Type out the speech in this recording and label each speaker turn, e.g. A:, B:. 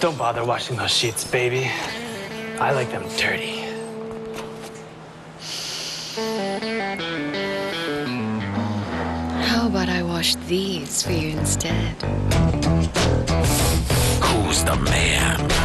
A: Don't bother washing those sheets, baby. I like them dirty.
B: How about I wash these for you instead? Who's the man?